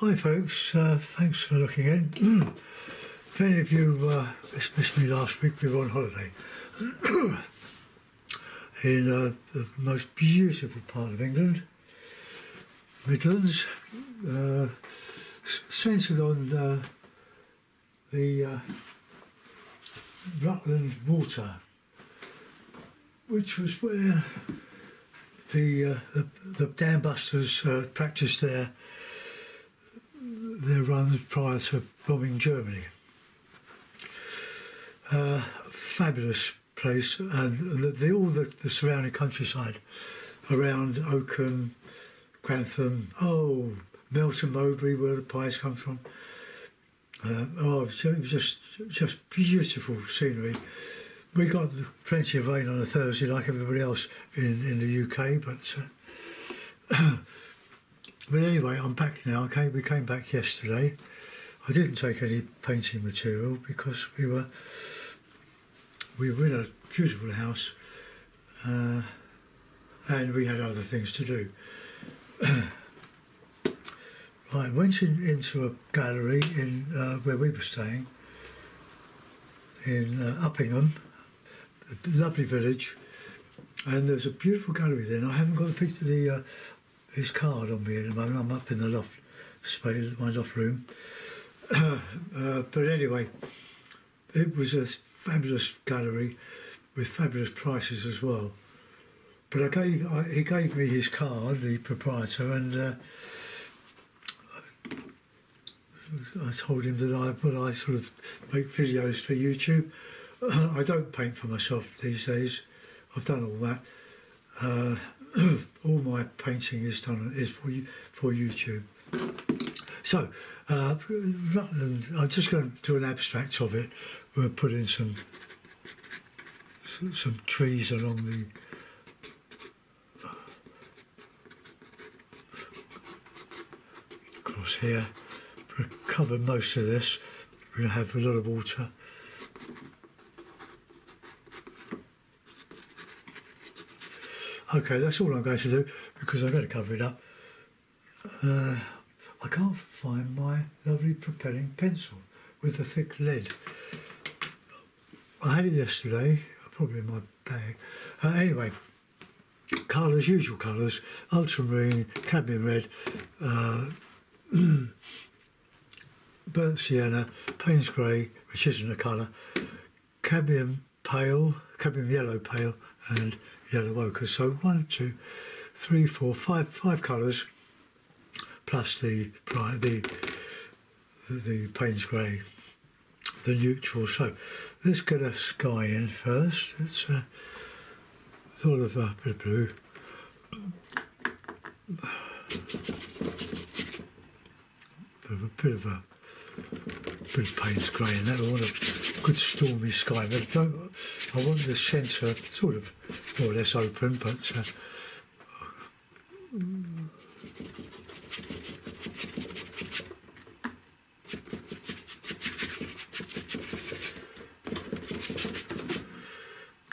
Hi folks, uh, thanks for looking in. if any of you uh, missed, me last week, we were on holiday. In uh, the most beautiful part of England, Midlands, uh, centred on uh, the uh, Rutland Water, which was where the uh, the, the dam busters uh, practiced their their runs prior to bombing Germany. Uh, fabulous place, and the, the, all the, the surrounding countryside around Oakham, Grantham, oh, Melton Mowbray, where the pies come from. Uh, oh, it was just just beautiful scenery. We got plenty of rain on a Thursday, like everybody else in, in the UK, but uh, but anyway, I'm back now. Okay, we came back yesterday. I didn't take any painting material because we were we were in a beautiful house, uh, and we had other things to do. I went in, into a gallery in uh, where we were staying in uh, Uppingham, a lovely village, and there's a beautiful gallery there. And I haven't got a picture of the uh, his card on me at the moment. I'm up in the loft space, my loft room. uh, but anyway, it was a fabulous gallery with fabulous prices as well. But I gave I, he gave me his card, the proprietor, and uh, I told him that I well I sort of make videos for YouTube. I don't paint for myself these days. I've done all that. Uh, all my painting is done is for you for YouTube. So, uh, Rutland, I'm just going to do an abstract of it. We'll put in some some trees along the across here. We'll cover most of this. We'll have a lot of water. Okay, that's all I'm going to do because I'm going to cover it up. Uh, I can't find my lovely propelling pencil with the thick lead. I had it yesterday, probably in my bag. Uh, anyway, colours, usual colours, ultramarine, cadmium red, uh, burnt sienna, Payne's grey, which isn't a colour, cadmium pale, cadmium yellow pale, and yellow ochre. So one, two, three, four, five, five colours plus the the the Payne's grey, the neutral. So let's get a sky in first. It's uh, sort of a bit of blue. A bit of a of Payne's grey in that. I want a good stormy sky, but I. I want the centre sort of more or less open, but. Uh,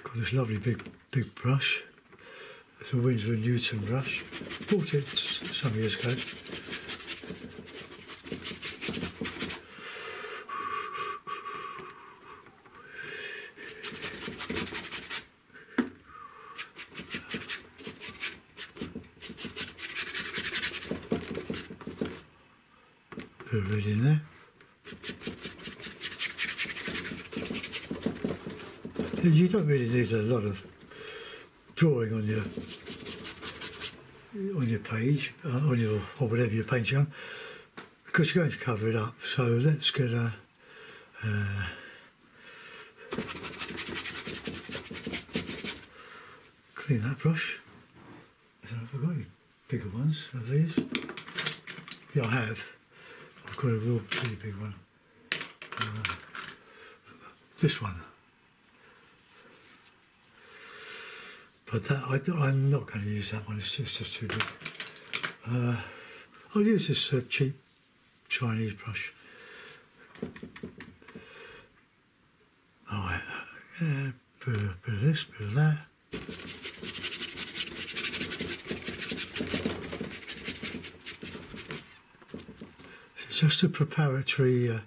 got this lovely big big brush. It's a Winsor and Newton brush. Bought it some years ago. Put it in there. You don't really need a lot of drawing on your on your page, uh, on your or whatever you're painting on, because you're going to cover it up. So let's get a. Uh, clean that brush. I I've got any bigger ones of these. Yeah, I have. I've got a real pretty big one. Uh, this one. But that I, am not going to use that one. It's just, it's just too big. Uh, I'll use this uh, cheap Chinese brush. All right. Yeah, bit bit of this, bit of that. just a preparatory uh,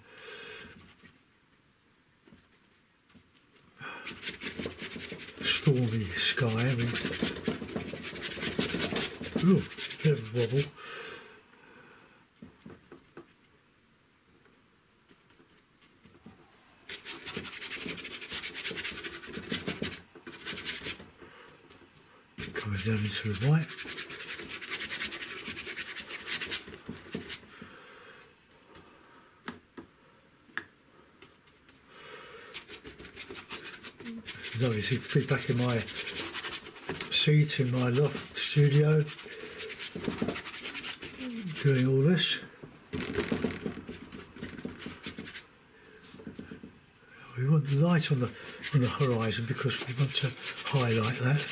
stormy sky. I mean, ooh, bit of wobble. Coming down into the white. Be back in my seat in my loft studio doing all this. We want the light on the on the horizon because we want to highlight that.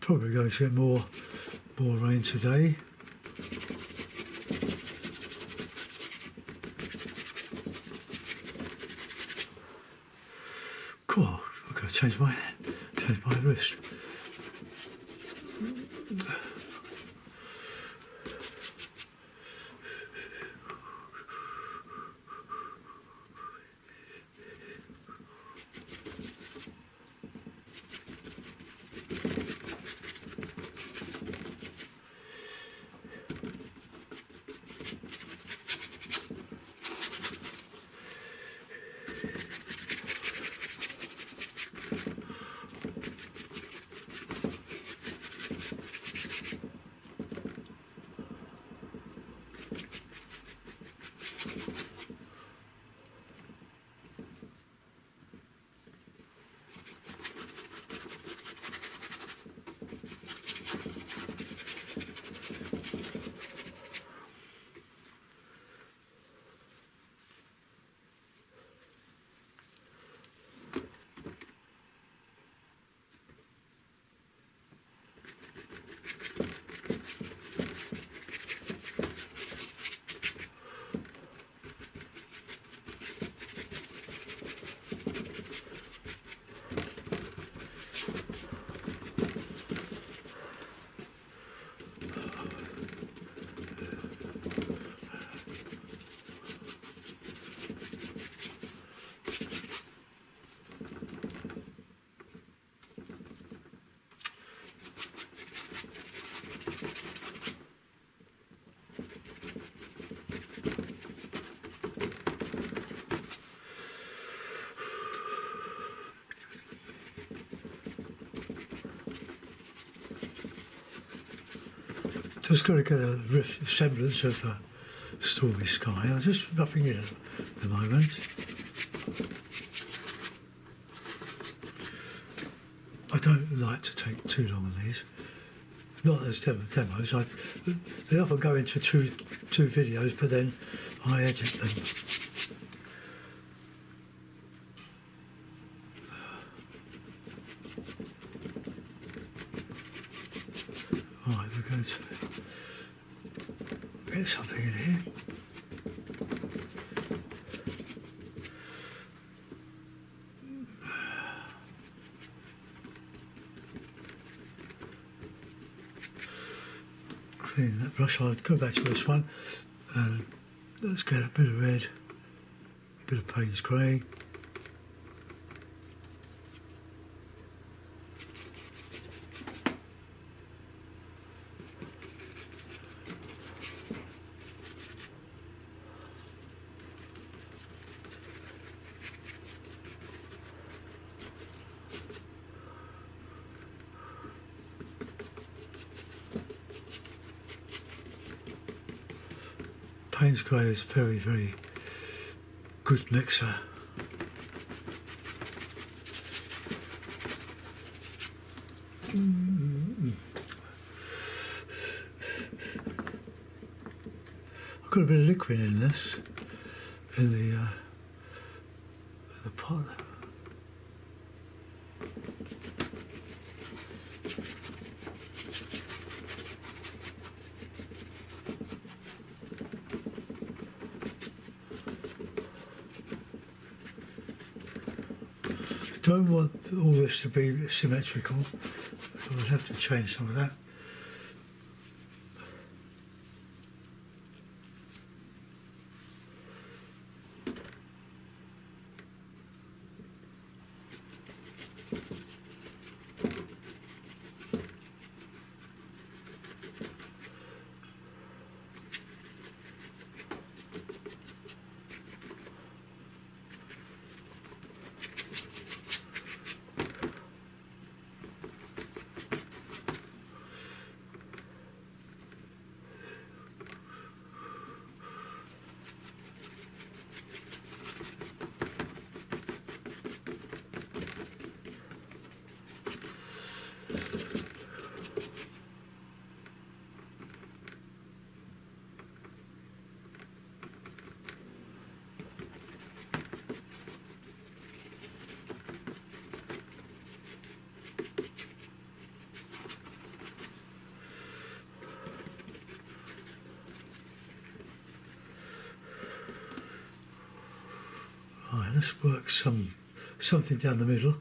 Probably going to get more more rain today. Cool. I've got to change my hand, change my wrist. Just got to get a semblance of a stormy sky. I'm just roughing it at the moment. I don't like to take too long on these. Not as demo, demos. I, they often go into two two videos, but then I edit them. Right, we're going to get something in here. Clean that brush. I'll go back to this one and let's get a bit of red, a bit of Payne's grey. Payne's Grey is very, very good mixer. Mm. I've got a bit of liquid in this, in the, uh, in the pot. Don't want all this to be symmetrical. I would have to change some of that. Right, let's work some something down the middle.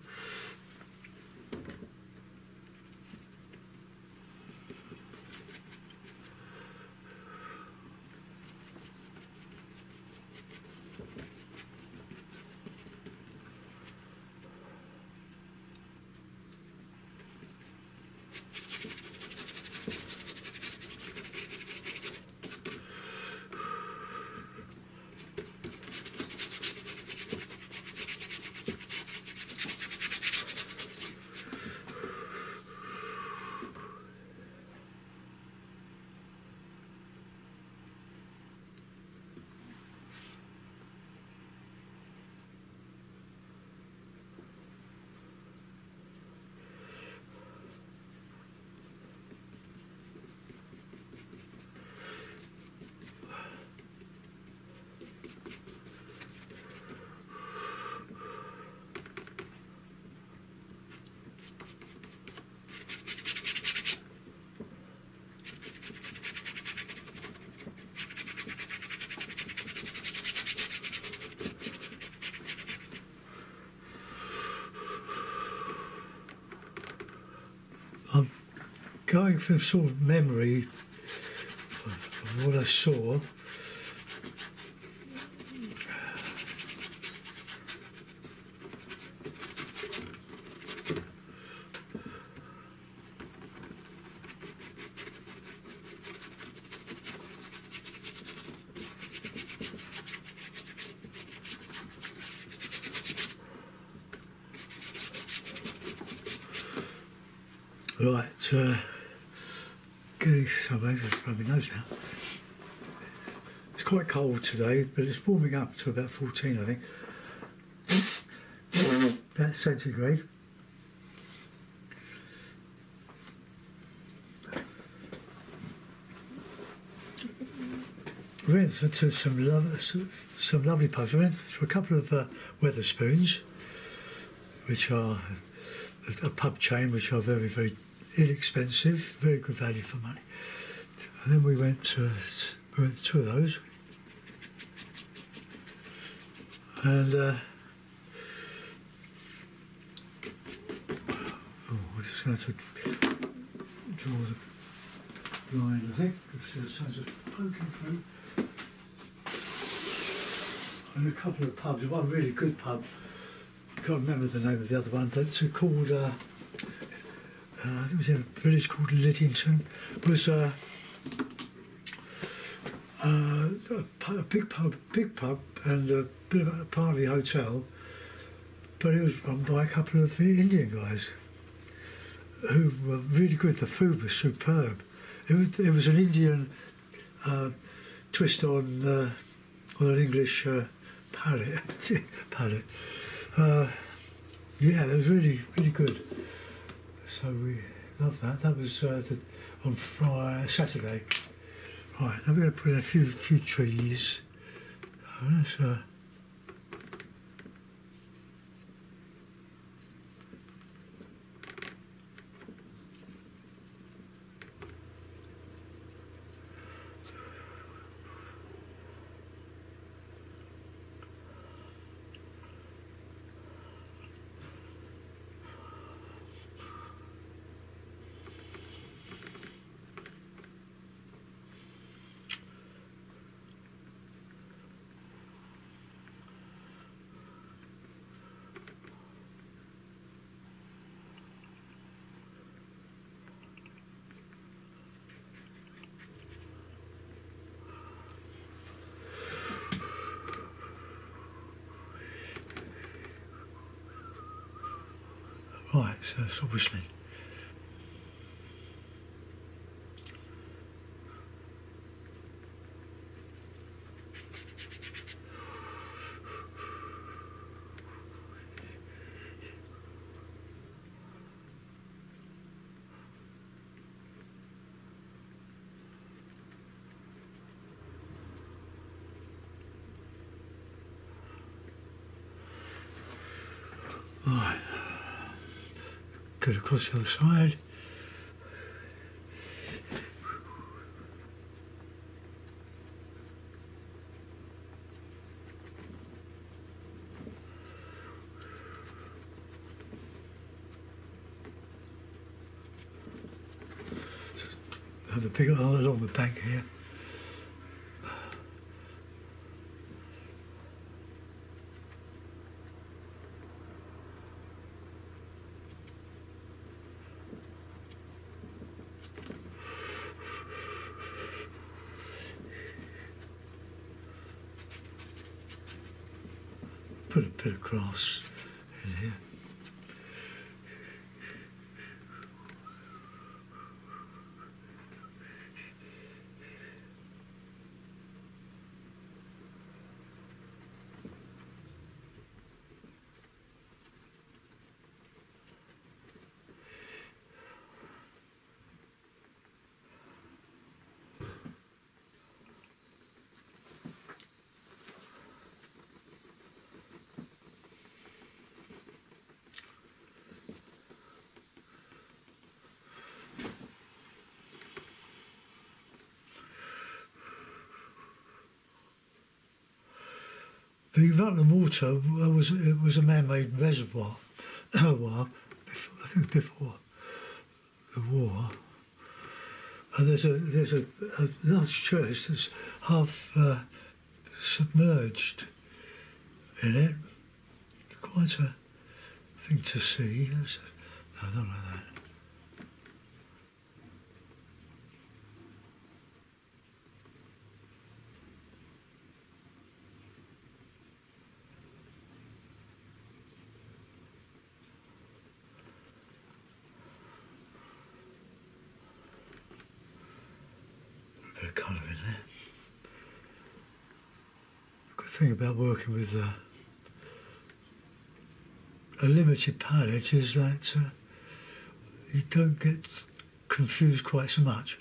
I'm going from sort of memory of what I saw. Right, uh, getting somewhere, just rub my nose now. It's quite cold today, but it's warming up to about 14, I think. That's centigrade. We went to some, lo- some lovely pubs. We went to a couple of uh, Wetherspoons, which are a, a pub chain which are very, very inexpensive, very good value for money. And then we went to, we went to two of those. And uh, oh, we're just going to draw the line, I think, because signs of poking through. And a couple of pubs, one really good pub, I can't remember the name of the other one, but it's called, uh, uh, I think it was in a village called Lyddington. It was uh, uh, a, pu- a big pub, big pub, and a bit of a part of the hotel, but it was run by a couple of Indian guys who were really good. The food was superb. It was, it was an Indian uh, twist on uh, on an English uh, palate. palate. Uh, yeah, it was really really good. So we loved that. That was uh, the, on Friday, Saturday. Right, we're going to put in a few few trees. Oh, let's, it's obviously. Right. Get across the other side. Have a big eye along the bank here. Put a bit of grass in here. The Rutland Water was it was a man-made reservoir before, I think before the war. And there's a there's a, a large church that's half uh, submerged in it. Quite a thing to see. No, not like that. A bit of colour in there. Good thing about working with a limited palette is that uh, you don't get confused quite so much.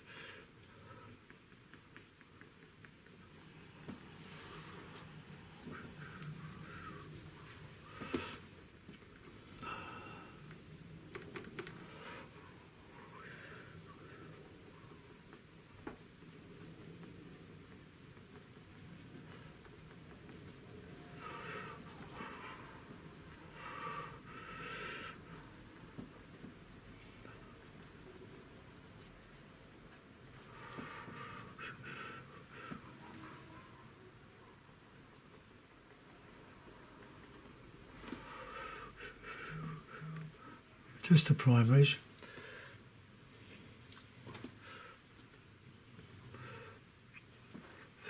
Just the primaries.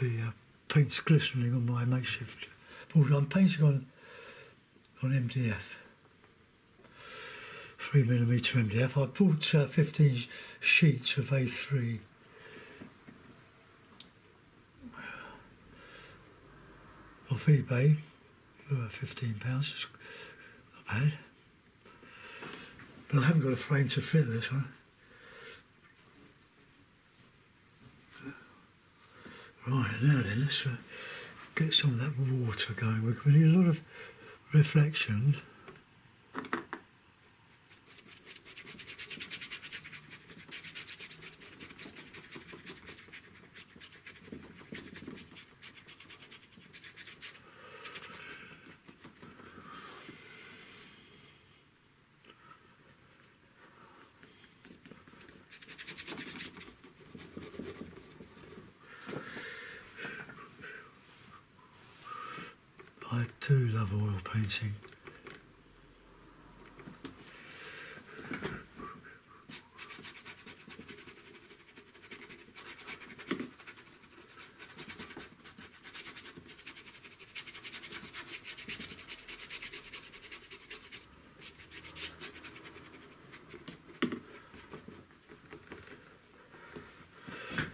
The uh, paint's glistening on my makeshift. I'm painting on on MDF, three millimeter MDF. I bought uh, 15 sheets of A3 off eBay for uh, 15 pounds. It's not bad. I haven't got a frame to fit this one. Right, now then, let's uh, get some of that water going. We- We need a lot of reflection. do love oil painting.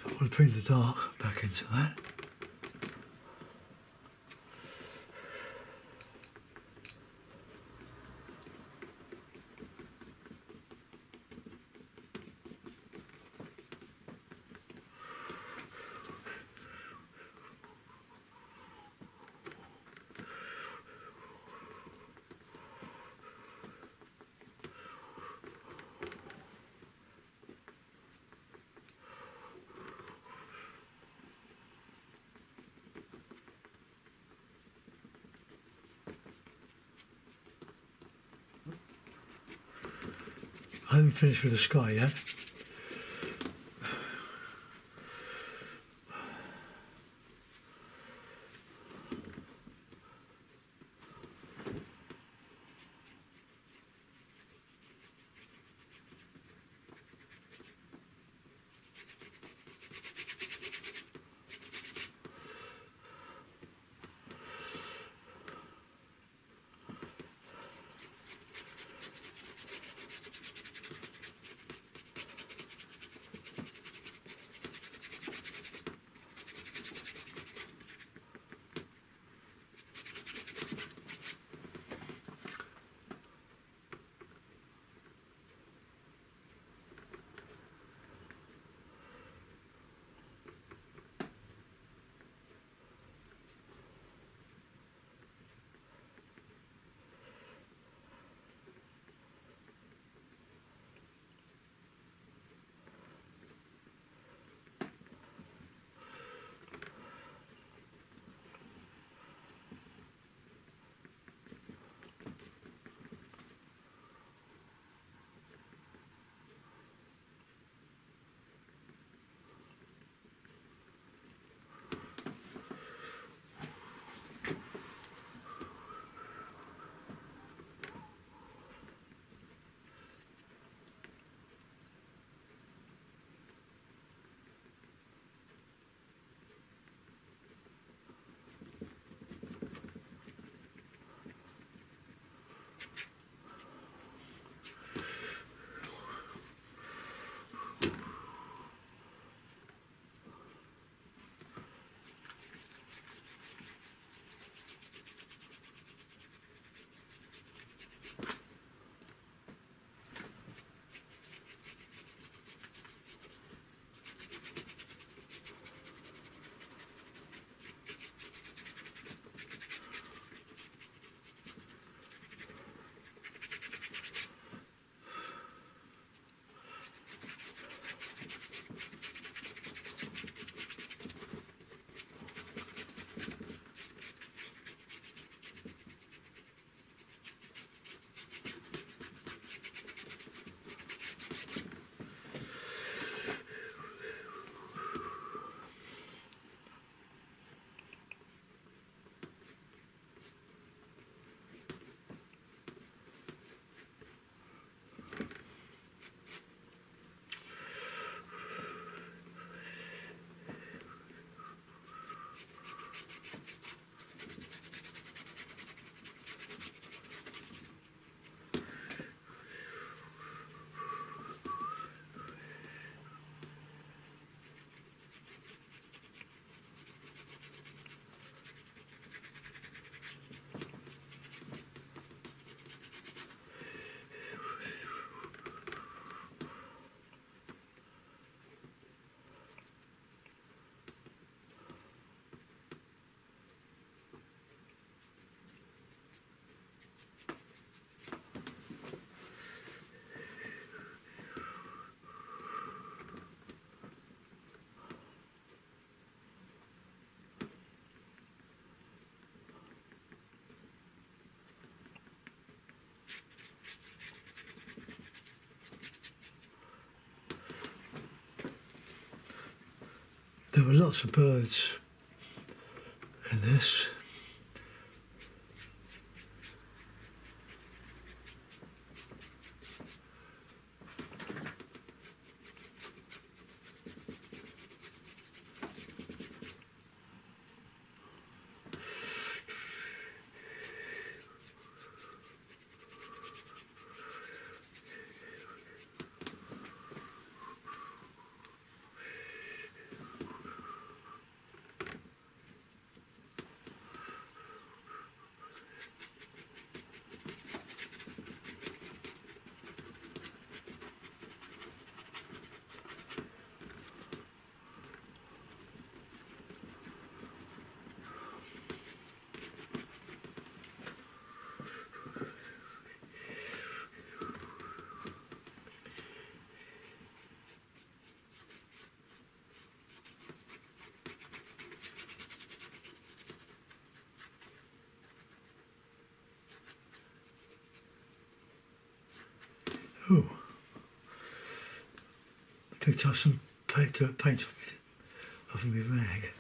I want to paint the dark. I haven't finished with the sky yet. Were lots of birds in this. Oh. I picked some paint, uh, paint off, off my rag.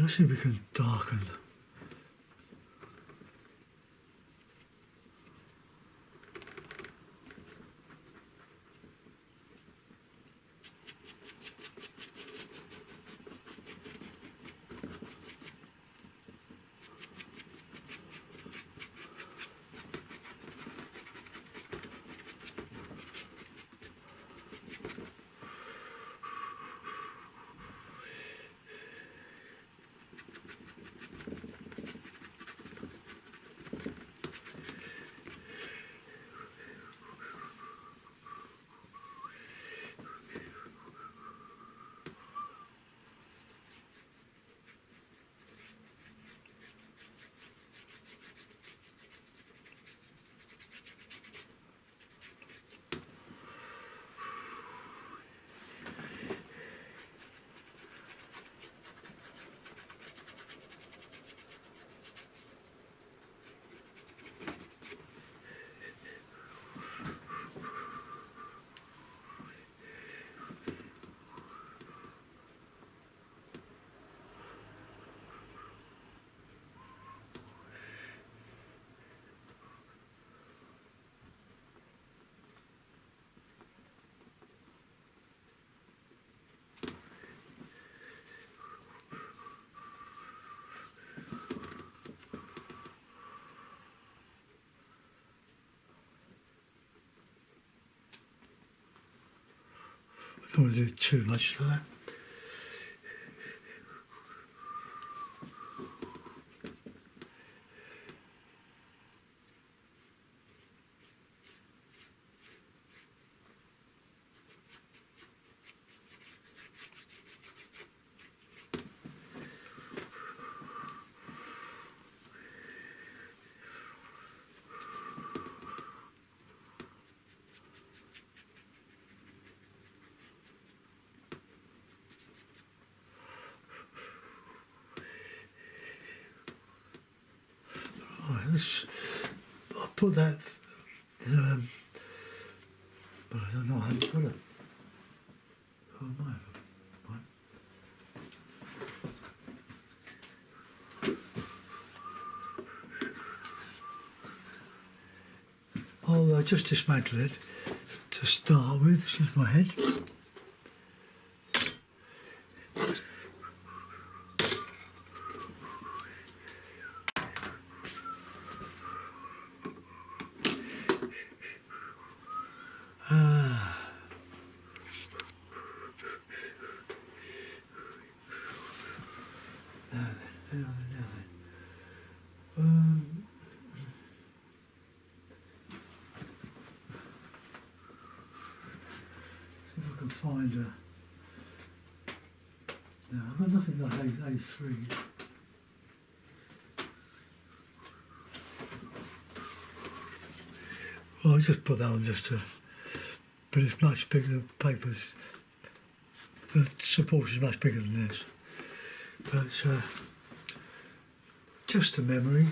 Let's see if we can darken. I don't want to do too much to that. Put that, um, but I don't know how to put it. Oh. Right. I'll uh, just dismantle it to start with. This is my head. Now then, now then, now then. Um, see if I can find a. No, I've got nothing like A, A3. Well, I'll just put that on just to. But it's much bigger, the papers. The support is much bigger than this. But uh, just a memory.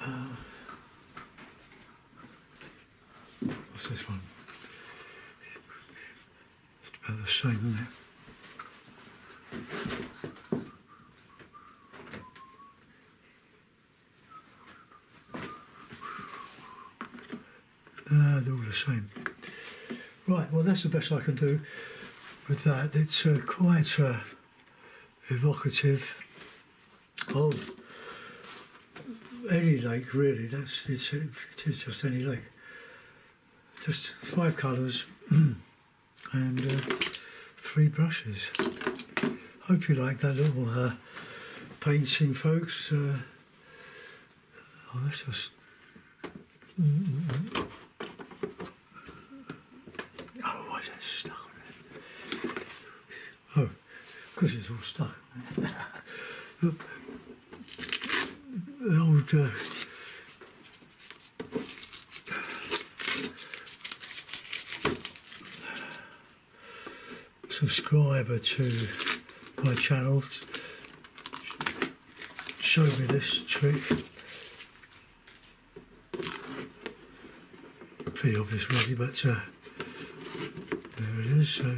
Uh, what's this one? It's about the same, isn't it? Uh, they're all the same. Right, well, that's the best I can do with that. It's uh, quite uh, evocative of any lake really. That's it's it is just any lake. Just five colours and uh, three brushes. Hope you like that little uh, painting, folks. Uh, oh, that's just. Oh, why is that stuck on there? Oh, because it's all stuck. The old uh, subscriber to my channel showed me this trick. Pretty obvious really, but uh, there it is. So.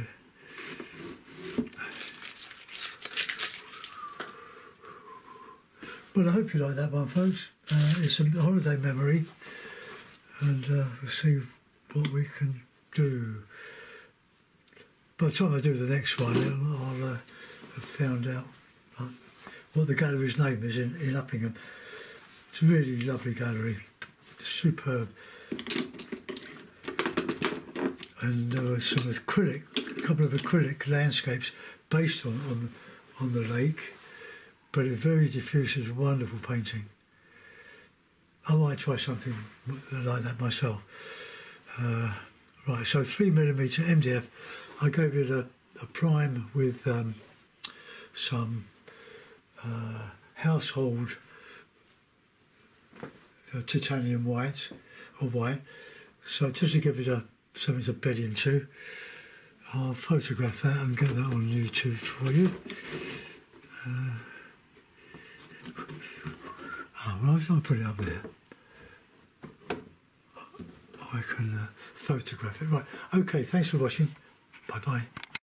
Well, I hope you like that one, folks. Uh, it's a holiday memory, and uh, we'll see what we can do. By the time I do the next one, I'll, I'll uh, have found out uh, what the gallery's name is in, in Uppingham. It's a really lovely gallery, superb. And there were some acrylic, a couple of acrylic landscapes based on on, on the lake but it's very diffuse. It's a wonderful painting. I might try something like that myself. Uh, right, so three millimeter MDF. I gave it a, a prime with um, some uh, household uh, titanium white or white. So just to give it a something to bed into, I'll photograph that and get that on YouTube for you. Uh, Oh, well, going to put it up there, I can uh, photograph it. Right, okay, thanks for watching. Bye bye.